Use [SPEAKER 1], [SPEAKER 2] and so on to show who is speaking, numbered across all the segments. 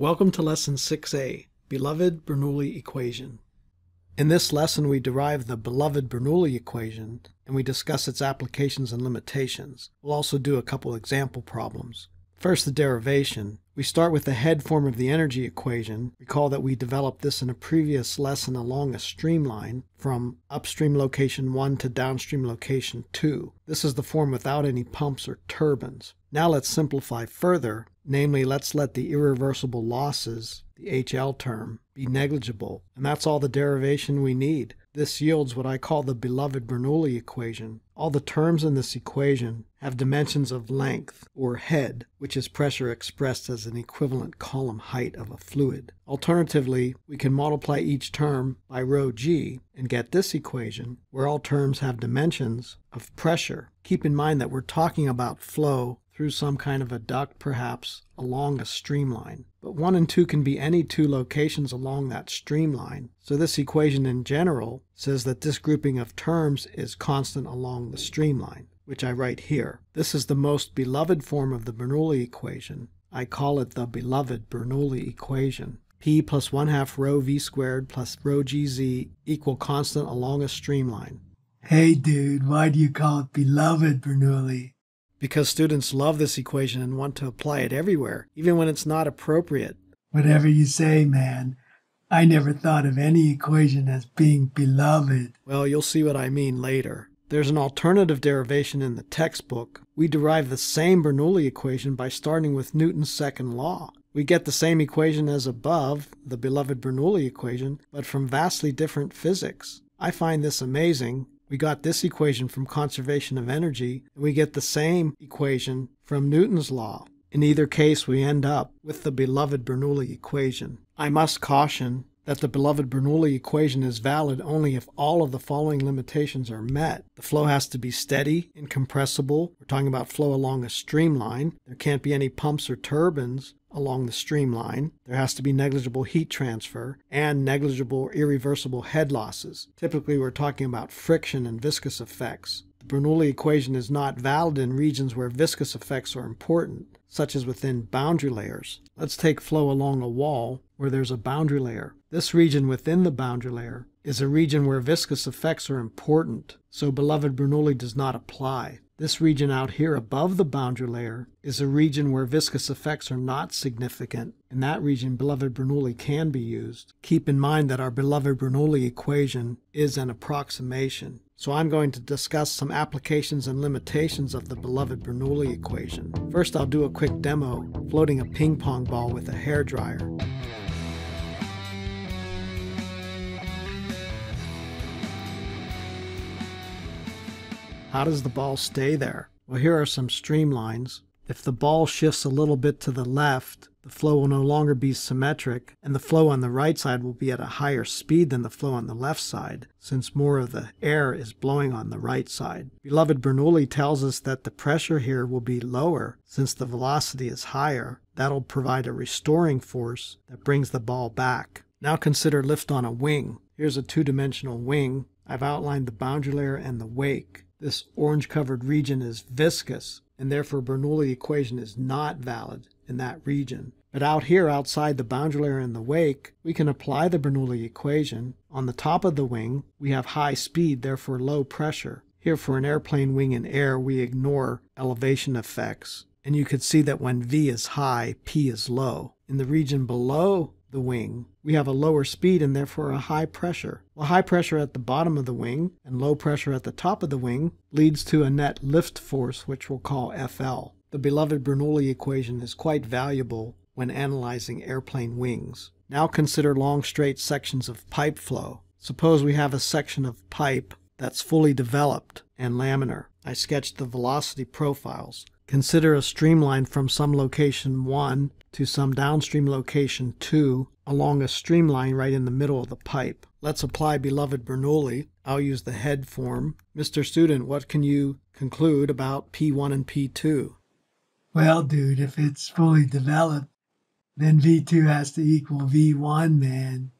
[SPEAKER 1] Welcome to Lesson 6a, Beloved Bernoulli Equation. In this lesson, we derive the beloved Bernoulli equation and we discuss its applications and limitations. We'll also do a couple example problems. First, the derivation. We start with the head form of the energy equation. Recall that we developed this in a previous lesson along a streamline from upstream location 1 to downstream location 2. This is the form without any pumps or turbines. Now let's simplify further, namely let's let the irreversible losses, the HL term, be negligible, and that's all the derivation we need. This yields what I call the beloved Bernoulli equation. All the terms in this equation have dimensions of length, or head, which is pressure expressed as an equivalent column height of a fluid. Alternatively, we can multiply each term by rho g and get this equation, where all terms have dimensions of pressure. Keep in mind that we're talking about flow through some kind of a duct, perhaps along a streamline. But 1 and 2 can be any two locations along that streamline. So this equation in general says that this grouping of terms is constant along the streamline, which I write here. This is the most beloved form of the Bernoulli equation. I call it the beloved Bernoulli equation. P plus 1 half rho v squared plus rho gz equal constant along a streamline.
[SPEAKER 2] Hey dude, why do you call it beloved Bernoulli?
[SPEAKER 1] Because students love this equation and want to apply it everywhere, even when it's not appropriate.
[SPEAKER 2] Whatever you say, man. I never thought of any equation as being beloved.
[SPEAKER 1] Well, you'll see what I mean later. There's an alternative derivation in the textbook. We derive the same Bernoulli equation by starting with Newton's second law. We get the same equation as above, the beloved Bernoulli equation, but from vastly different physics. I find this amazing, we got this equation from conservation of energy, and we get the same equation from Newton's law. In either case, we end up with the beloved Bernoulli equation. I must caution that the beloved Bernoulli equation is valid only if all of the following limitations are met. The flow has to be steady, incompressible. We're talking about flow along a streamline. There can't be any pumps or turbines along the streamline. There has to be negligible heat transfer and negligible irreversible head losses. Typically, we're talking about friction and viscous effects. The Bernoulli equation is not valid in regions where viscous effects are important, such as within boundary layers. Let's take flow along a wall where there's a boundary layer. This region within the boundary layer is a region where viscous effects are important, so beloved Bernoulli does not apply. This region out here above the boundary layer is a region where viscous effects are not significant. In that region, beloved Bernoulli can be used. Keep in mind that our beloved Bernoulli equation is an approximation. So I'm going to discuss some applications and limitations of the beloved Bernoulli equation. First, I'll do a quick demo floating a ping pong ball with a hair dryer. How does the ball stay there? Well, here are some streamlines. If the ball shifts a little bit to the left, the flow will no longer be symmetric, and the flow on the right side will be at a higher speed than the flow on the left side, since more of the air is blowing on the right side. Beloved Bernoulli tells us that the pressure here will be lower since the velocity is higher. That'll provide a restoring force that brings the ball back. Now consider lift on a wing. Here's a two-dimensional wing. I've outlined the boundary layer and the wake. This orange-covered region is viscous, and therefore Bernoulli equation is not valid in that region. But out here, outside the boundary layer and the wake, we can apply the Bernoulli equation. On the top of the wing, we have high speed, therefore low pressure. Here, for an airplane wing in air, we ignore elevation effects. And you could see that when V is high, P is low. In the region below the wing, we have a lower speed and therefore a high pressure. Well, high pressure at the bottom of the wing and low pressure at the top of the wing leads to a net lift force, which we'll call FL. The beloved Bernoulli equation is quite valuable when analyzing airplane wings. Now consider long straight sections of pipe flow. Suppose we have a section of pipe that's fully developed and laminar. I sketched the velocity profiles. Consider a streamline from some location 1 to some downstream location 2 along a streamline right in the middle of the pipe. Let's apply beloved Bernoulli. I'll use the head form. Mr. Student, what can you conclude about P1 and P2?
[SPEAKER 2] Well, dude, if it's fully developed, then V2 has to equal V1, man.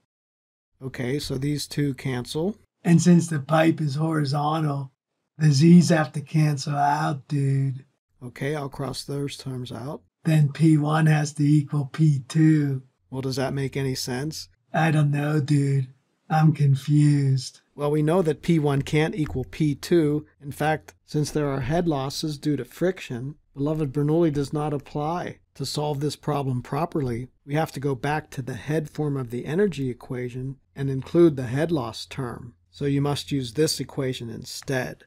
[SPEAKER 1] Okay, so these two cancel.
[SPEAKER 2] And since the pipe is horizontal, the Z's have to cancel out, dude.
[SPEAKER 1] Okay, I'll cross those terms out.
[SPEAKER 2] Then P1 has to equal P2.
[SPEAKER 1] Well, does that make any sense?
[SPEAKER 2] I don't know, dude. I'm confused.
[SPEAKER 1] Well, we know that P1 can't equal P2. In fact, since there are head losses due to friction, beloved Bernoulli does not apply. To solve this problem properly, we have to go back to the head form of the energy equation and include the head loss term. So you must use this equation instead.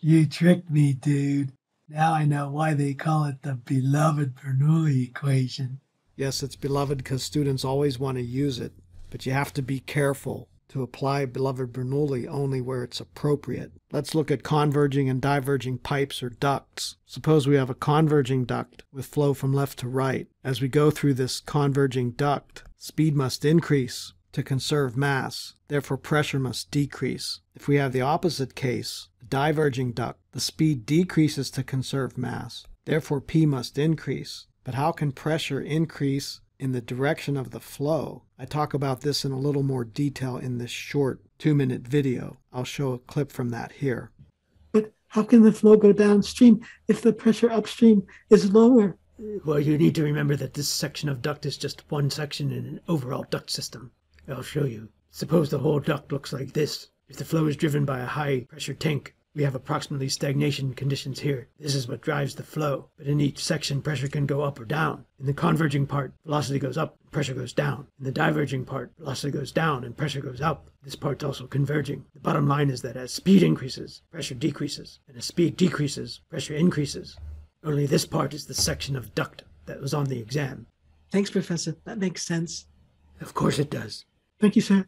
[SPEAKER 2] You tricked me, dude. Now I know why they call it the beloved Bernoulli equation.
[SPEAKER 1] Yes, it's beloved because students always want to use it, but you have to be careful to apply beloved Bernoulli only where it's appropriate. Let's look at converging and diverging pipes or ducts. Suppose we have a converging duct with flow from left to right. As we go through this converging duct, speed must increase to conserve mass. Therefore, pressure must decrease. If we have the opposite case, diverging duct, the speed decreases to conserve mass. Therefore, P must increase. But how can pressure increase in the direction of the flow? I talk about this in a little more detail in this short two minute video. I'll show a clip from that here.
[SPEAKER 2] But how can the flow go downstream if the pressure upstream is lower?
[SPEAKER 3] Well, you need to remember that this section of duct is just one section in an overall duct system. I'll show you. Suppose the whole duct looks like this. If the flow is driven by a high pressure tank, we have approximately stagnation conditions here. This is what drives the flow. But in each section, pressure can go up or down. In the converging part, velocity goes up, and pressure goes down. In the diverging part, velocity goes down and pressure goes up. This part's also converging. The bottom line is that as speed increases, pressure decreases. And as speed decreases, pressure increases. Only this part is the section of duct that was on the exam.
[SPEAKER 2] Thanks, Professor. That makes sense.
[SPEAKER 3] Of course it does.
[SPEAKER 2] Thank you, sir.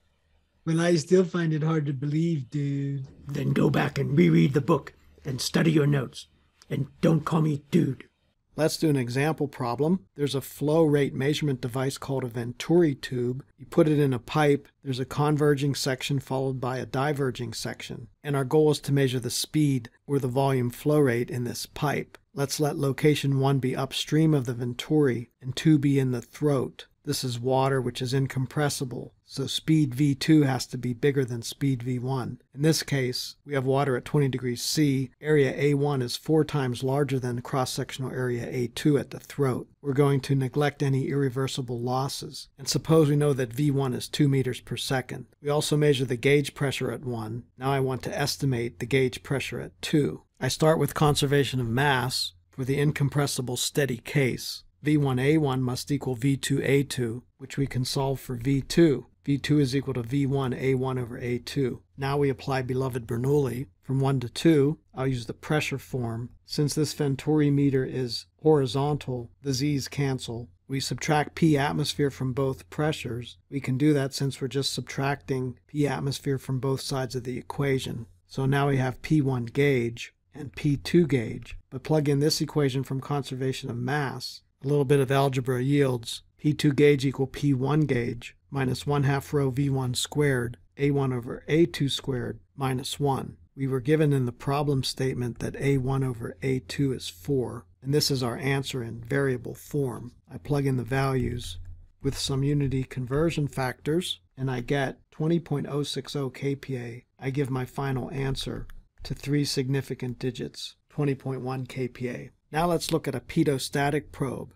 [SPEAKER 2] Well, I still find it hard to believe, dude.
[SPEAKER 3] Then go back and reread the book and study your notes. And don't call me dude.
[SPEAKER 1] Let's do an example problem. There's a flow rate measurement device called a Venturi tube. You put it in a pipe, there's a converging section followed by a diverging section. And our goal is to measure the speed or the volume flow rate in this pipe. Let's let location 1 be upstream of the Venturi and 2 be in the throat. This is water which is incompressible, so speed V2 has to be bigger than speed V1. In this case, we have water at 20 degrees C. Area A1 is four times larger than cross-sectional area A2 at the throat. We're going to neglect any irreversible losses. And suppose we know that V1 is 2 meters per second. We also measure the gauge pressure at 1. Now I want to estimate the gauge pressure at 2. I start with conservation of mass for the incompressible steady case. V1A1 must equal V2A2, which we can solve for V2. V2 is equal to V1A1 over A2. Now we apply beloved Bernoulli. From 1 to 2, I'll use the pressure form. Since this Venturi meter is horizontal, the z's cancel. We subtract P atmosphere from both pressures. We can do that since we're just subtracting P atmosphere from both sides of the equation. So now we have P1 gauge and P2 gauge. But plug in this equation from conservation of mass. A little bit of algebra yields P2 gauge equal P1 gauge minus 1 half rho V1 squared, A1 over A2 squared minus 1. We were given in the problem statement that A1 over A2 is 4, and this is our answer in variable form. I plug in the values with some unity conversion factors, and I get 20.060 kPa. I give my final answer to three significant digits, 20.1 kPa. Now let's look at a pitot-static probe.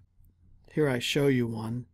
[SPEAKER 1] Here I show you one.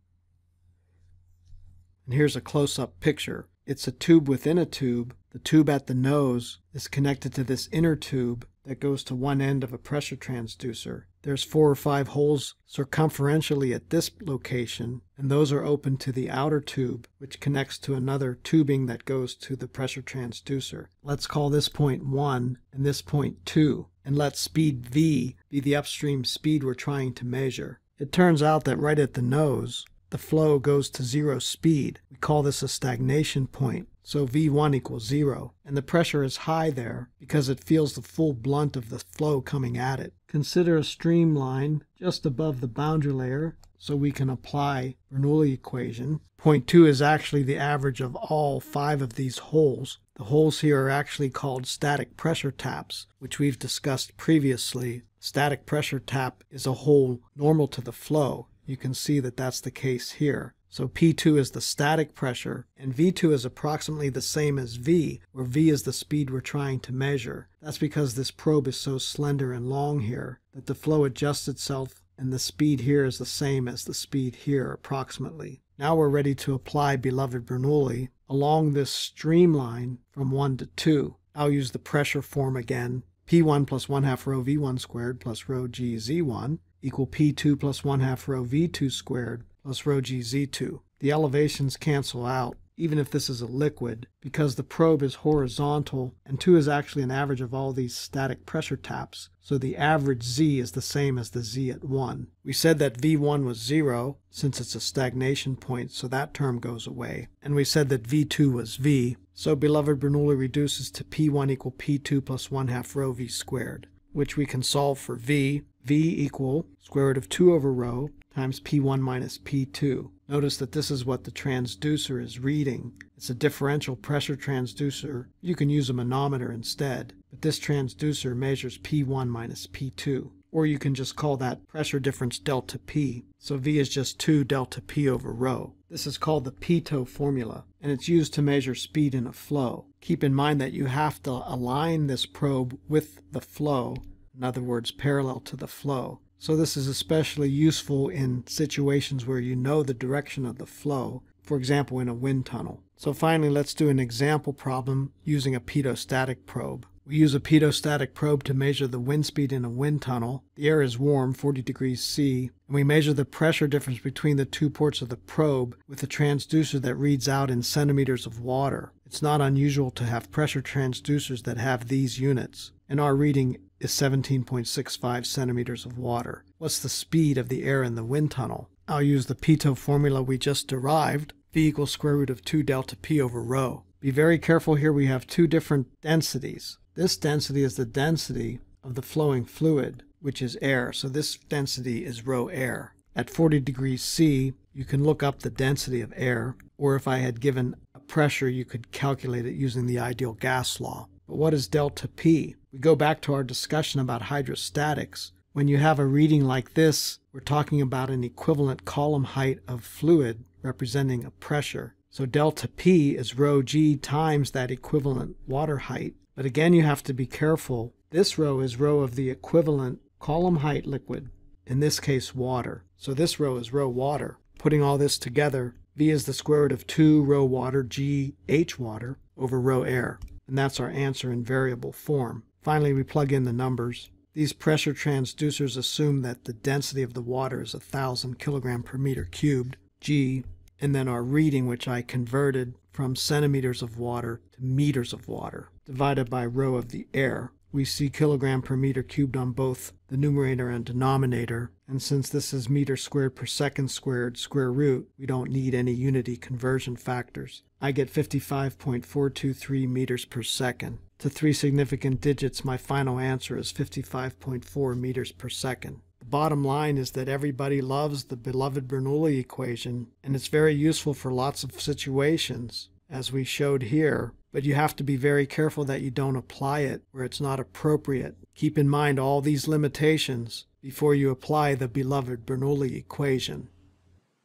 [SPEAKER 1] And here's a close-up picture. It's a tube within a tube. The tube at the nose is connected to this inner tube that goes to one end of a pressure transducer. There's four or five holes circumferentially at this location, and those are open to the outer tube, which connects to another tubing that goes to the pressure transducer. Let's call this point 1 and this point 2, and let speed v be the upstream speed we're trying to measure. It turns out that right at the nose, the flow goes to zero speed. We call this a stagnation point. So V1 equals zero. And the pressure is high there because it feels the full blunt of the flow coming at it. Consider a streamline just above the boundary layer so we can apply Bernoulli equation. Point 2 is actually the average of all five of these holes. The holes here are actually called static pressure taps, which we've discussed previously. Static pressure tap is a hole normal to the flow. You can see that that's the case here. So P2 is the static pressure, and V2 is approximately the same as V, where V is the speed we're trying to measure. That's because this probe is so slender and long here that the flow adjusts itself, and the speed here is the same as the speed here, approximately. Now we're ready to apply beloved Bernoulli along this streamline from 1 to 2. I'll use the pressure form again. P1 plus 1 half rho V1 squared plus rho G Z1 equal P2 plus 1 half rho V2 squared plus rho G Z2. The elevations cancel out even if this is a liquid, because the probe is horizontal and 2 is actually an average of all these static pressure taps, so the average Z is the same as the Z at 1. We said that V1 was 0, since it's a stagnation point, so that term goes away. And we said that V2 was V, so beloved Bernoulli reduces to P1 equal P2 plus 1 half rho V squared, which we can solve for V. V equal square root of 2 over rho times P1 minus P2. Notice that this is what the transducer is reading. It's a differential pressure transducer. You can use a manometer instead, but this transducer measures P1 minus P2. Or you can just call that pressure difference delta P. So V is just 2 delta P over rho. This is called the Pitot formula, and it's used to measure speed in a flow. Keep in mind that you have to align this probe with the flow, in other words, parallel to the flow. So this is especially useful in situations where you know the direction of the flow, for example in a wind tunnel. So finally let's do an example problem using a pitot-static probe. We use a pitot-static probe to measure the wind speed in a wind tunnel. The air is warm, 40 degrees C, and we measure the pressure difference between the two ports of the probe with a transducer that reads out in centimeters of water. It's not unusual to have pressure transducers that have these units, and our reading is 17.65 centimeters of water. What's the speed of the air in the wind tunnel? I'll use the Pitot formula we just derived, V equals square root of 2 delta P over rho. Be very careful here, we have two different densities. This density is the density of the flowing fluid, which is air, so this density is rho air. At 40 degrees C, you can look up the density of air, or if I had given a pressure, you could calculate it using the ideal gas law. But what is delta P? We go back to our discussion about hydrostatics. When you have a reading like this, we're talking about an equivalent column height of fluid representing a pressure. So delta P is rho G times that equivalent water height. But again, you have to be careful. This rho is rho of the equivalent column height liquid, in this case water. So this rho is rho water. Putting all this together, V is the square root of 2 rho water G H water over rho air and that's our answer in variable form. Finally, we plug in the numbers. These pressure transducers assume that the density of the water is 1,000 kilogram per meter cubed, G, and then our reading, which I converted from centimeters of water to meters of water, divided by rho of the air. We see kilogram per meter cubed on both the numerator and denominator, and since this is meter squared per second squared square root, we don't need any unity conversion factors. I get 55.423 meters per second. To three significant digits, my final answer is 55.4 meters per second. The bottom line is that everybody loves the beloved Bernoulli equation, and it's very useful for lots of situations, as we showed here, but you have to be very careful that you don't apply it where it's not appropriate. Keep in mind all these limitations before you apply the beloved Bernoulli equation.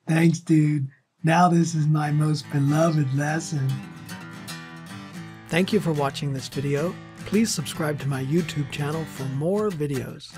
[SPEAKER 2] Thanks, dude. Now this is my most beloved lesson.
[SPEAKER 1] Thank you for watching this video. Please subscribe to my YouTube channel for more videos.